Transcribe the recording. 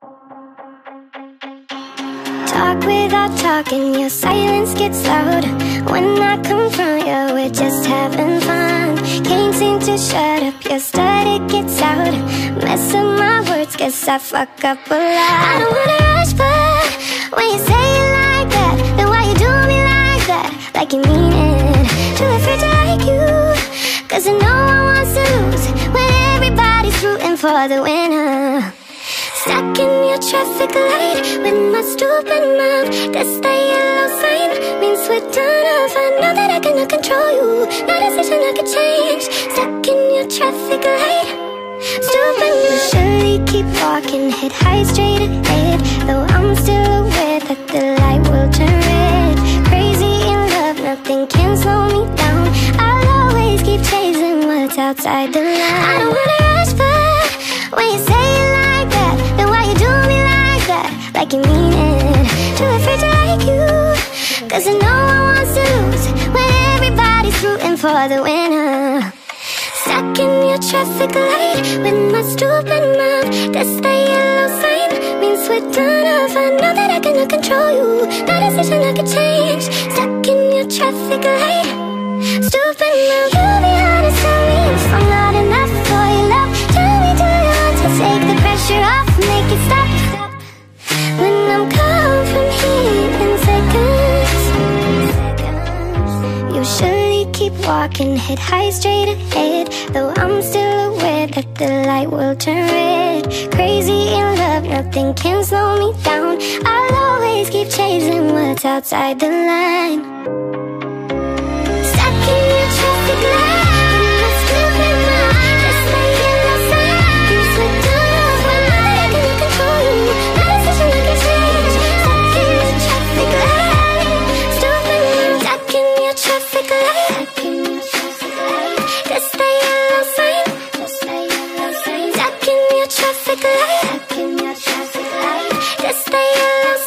Talk without talking, your silence gets loud. When I confront you, we're just having fun. Can't seem to shut up, your stutter gets out. Mess up my words, guess I fuck up a lot. I don't wanna rush, but when you say it like that Then why you do me like that, like you mean it. Too afraid to like you, cause I know I want to lose. When everybody's rooting for the winner Stuck in your traffic light with my stupid mouth. That's the yellow sign means we're done off. I know that I cannot control you. No decision I could change. Stuck in your traffic light. Stupid mouth. Surely keep walking, head high straight ahead. Though I'm still aware that the light will turn red. Crazy in love, nothing can slow me down. I'll always keep chasing what's outside the line. I don't wanna rush, like you mean it. Too afraid to like you, cause I know I want to lose when everybody's rooting for the winner. Stuck in your traffic light with my stupid mouth. That's the yellow sign means we're done off. I know that I cannot control you. No decision I could change. Stuck in your traffic light. Stupid mouth. Surely keep walking, head high straight ahead. Though I'm still aware that the light will turn red. Crazy in love, nothing can slow me down. I'll always keep chasing what's outside the line. Traffic light. Stuck in your traffic light. Just the yellow